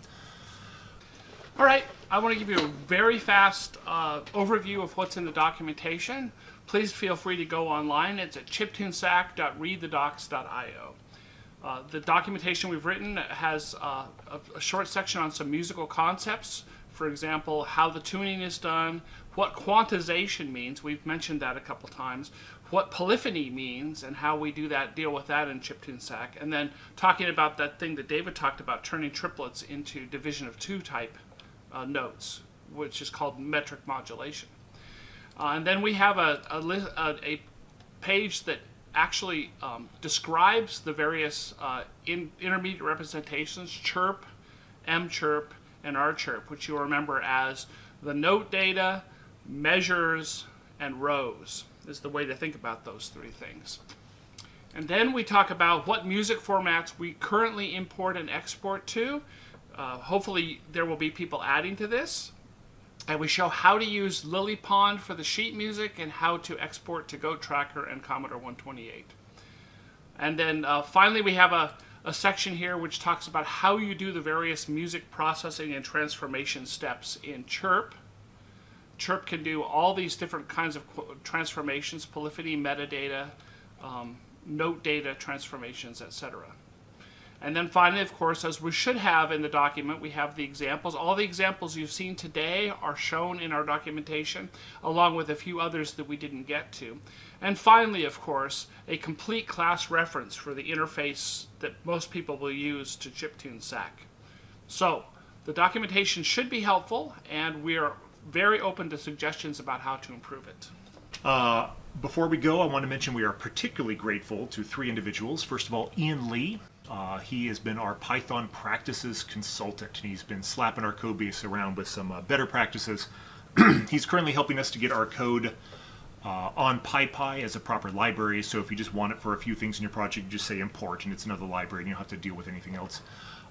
All right, I want to give you a very fast uh, overview of what's in the documentation. Please feel free to go online. It's at chiptunesak.readthedocs.io. Uh, the documentation we've written has uh, a, a short section on some musical concepts for example, how the tuning is done, what quantization means, we've mentioned that a couple times, what polyphony means, and how we do that, deal with that in ChiptuneSAK, and then talking about that thing that David talked about, turning triplets into division of two type uh, notes, which is called metric modulation. Uh, and then we have a, a, a, page that actually um, describes the various uh, in, intermediate representations, chirp, M chirp, and RChirp, which you'll remember as the note data, measures, and rows is the way to think about those three things. And then we talk about what music formats we currently import and export to. Uh, hopefully there will be people adding to this. And we show how to use LilyPond for the sheet music and how to export to GoatTracker and Commodore 128. And then uh, finally we have a a section here which talks about how you do the various music processing and transformation steps in Chirp. Chirp can do all these different kinds of transformations, polyphony, metadata, um, note data transformations, etc. And then finally, of course, as we should have in the document, we have the examples. All the examples you've seen today are shown in our documentation, along with a few others that we didn't get to. And finally, of course, a complete class reference for the interface that most people will use to ChiptuneSAK. So, the documentation should be helpful, and we are very open to suggestions about how to improve it. Uh, before we go, I want to mention we are particularly grateful to three individuals. First of all, Ian Lee. Uh, he has been our Python practices consultant, and he's been slapping our code base around with some uh, better practices. he's currently helping us to get our code uh, on PyPI as a proper library, so if you just want it for a few things in your project, you just say import, and it's another library, and you don't have to deal with anything else.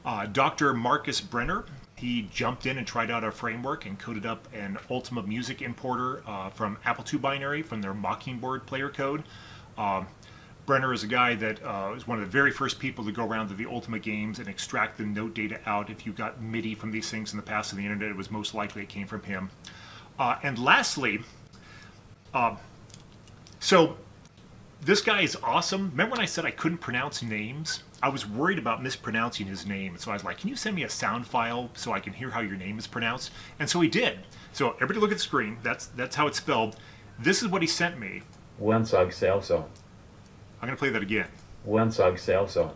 Uh, Dr. Markus Brenner, he jumped in and tried out our framework and coded up an Ultima Music importer uh, from Apple II binary from their Mockingboard player code. Um, Brenner is a guy that uh, was one of the very first people to go around to the Ultima games and extract the note data out. If you got MIDI from these things in the past on the internet, it was most likely it came from him. Uh, and lastly, uh, so this guy is awesome. Remember when I said I couldn't pronounce names? I was worried about mispronouncing his name, so I was like, "Can you send me a sound file so I can hear how your name is pronounced?" And so he did. So everybody look at the screen. That's that's how it's spelled. This is what he sent me. Wensag Celso. I'm going to play that again. Wensag Celso.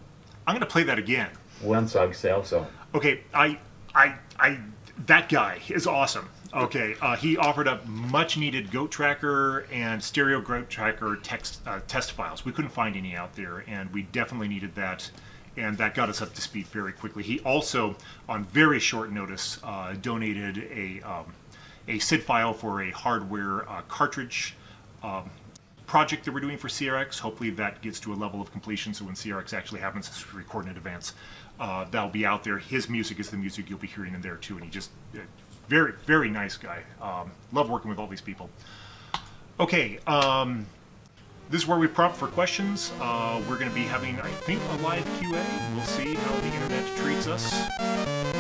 I'm going to play that again. Wensag Celso. Okay, I, I, I, that guy is awesome. Okay, uh, he offered up much needed GoatTracker and Stereo GoatTracker text uh, test files. We couldn't find any out there, and we definitely needed that, and that got us up to speed very quickly. He also, on very short notice, uh, donated a um, a SID file for a hardware uh, cartridge. Um, project that we're doing for CRX. Hopefully that gets to a level of completion so when CRX actually happens, it's recorded in advance. Uh, that'll be out there. His music is the music you'll be hearing in there too, and he just uh, very very nice guy. Um, love working with all these people. Okay, um, this is where we prompt for questions. Uh, we're going to be having, I think, a live QA. We'll see how the internet treats us.